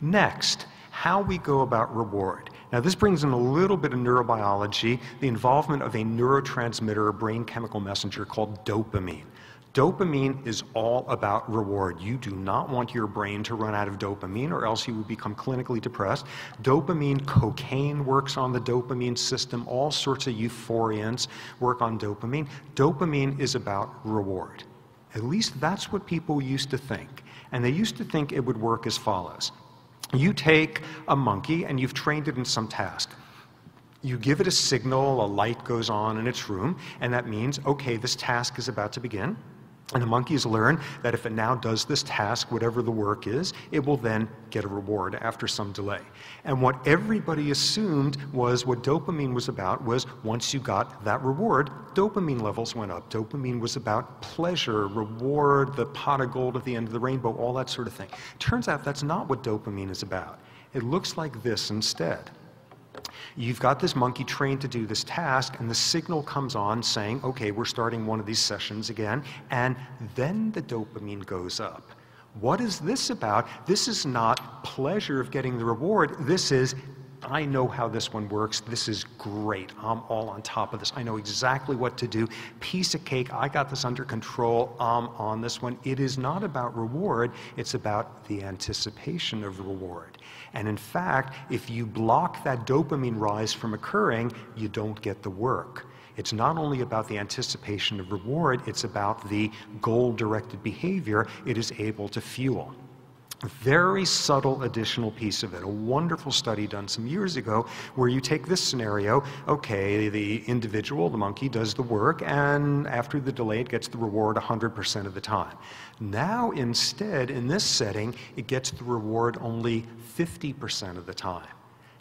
Next, how we go about reward. Now, this brings in a little bit of neurobiology, the involvement of a neurotransmitter, a brain chemical messenger called dopamine. Dopamine is all about reward. You do not want your brain to run out of dopamine or else you will become clinically depressed. Dopamine, cocaine works on the dopamine system. All sorts of euphoriants work on dopamine. Dopamine is about reward. At least that's what people used to think. And they used to think it would work as follows. You take a monkey and you've trained it in some task. You give it a signal, a light goes on in its room, and that means, okay, this task is about to begin. And the monkeys learn that if it now does this task, whatever the work is, it will then get a reward after some delay. And what everybody assumed was what dopamine was about was once you got that reward, dopamine levels went up. Dopamine was about pleasure, reward, the pot of gold at the end of the rainbow, all that sort of thing. Turns out that's not what dopamine is about. It looks like this instead. You've got this monkey trained to do this task, and the signal comes on saying, okay, we're starting one of these sessions again, and then the dopamine goes up. What is this about? This is not pleasure of getting the reward. This is, I know how this one works. This is great. I'm all on top of this. I know exactly what to do. Piece of cake. I got this under control. I'm on this one. It is not about reward, it's about the anticipation of reward. And in fact, if you block that dopamine rise from occurring, you don't get the work. It's not only about the anticipation of reward, it's about the goal directed behavior it is able to fuel. Very subtle additional piece of it. A wonderful study done some years ago where you take this scenario okay, the individual, the monkey, does the work, and after the delay, it gets the reward 100% of the time. Now, instead, in this setting, it gets the reward only 50% of the time.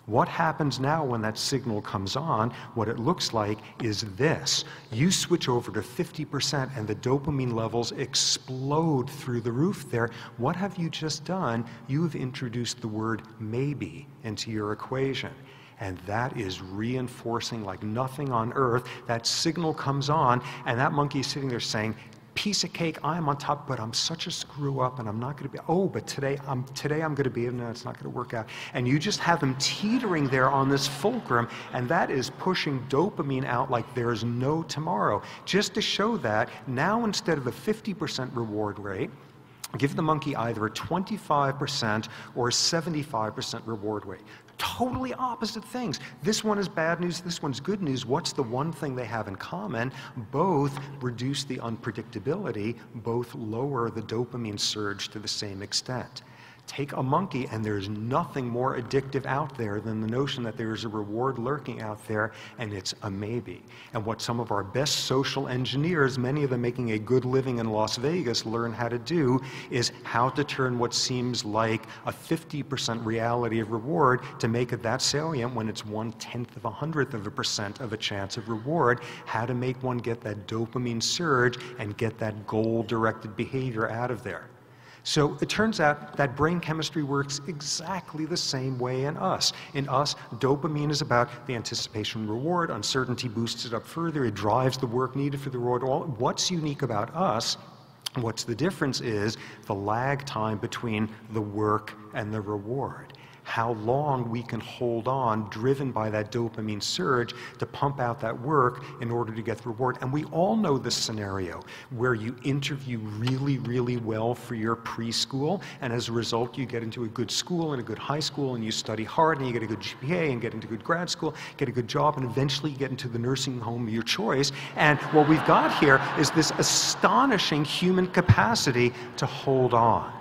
What happens now when that signal comes on? What it looks like is this. You switch over to 50% and the dopamine levels explode through the roof there. What have you just done? You have introduced the word maybe into your equation. And that is reinforcing like nothing on earth. That signal comes on, and that monkey is sitting there saying, piece of cake. I'm on top, but I'm such a screw up, and I'm not going to be. Oh, but today I'm today I'm going to be. No, it's not going to work out. And you just have them teetering there on this fulcrum, and that is pushing dopamine out like there's no tomorrow. Just to show that now instead of a 50% reward rate, give the monkey either a 25% or a 75% reward rate totally opposite things. This one is bad news, this one's good news. What's the one thing they have in common? Both reduce the unpredictability, both lower the dopamine surge to the same extent. Take a monkey, and there's nothing more addictive out there than the notion that there's a reward lurking out there, and it's a maybe. And what some of our best social engineers, many of them making a good living in Las Vegas, learn how to do is how to turn what seems like a 50% reality of reward to make it that salient when it's one tenth of a hundredth of a percent of a chance of reward. How to make one get that dopamine surge and get that goal directed behavior out of there. So it turns out that brain chemistry works exactly the same way in us. In us, dopamine is about the anticipation reward, uncertainty boosts it up further, it drives the work needed for the reward. What's unique about us? What's the difference is the lag time between the work and the reward how long we can hold on, driven by that dopamine surge, to pump out that work in order to get the reward. And we all know this scenario where you interview really, really well for your preschool, and as a result, you get into a good school and a good high school, and you study hard, and you get a good GPA, and get into good grad school, get a good job, and eventually you get into the nursing home of your choice. And what we've got here is this astonishing human capacity to hold on.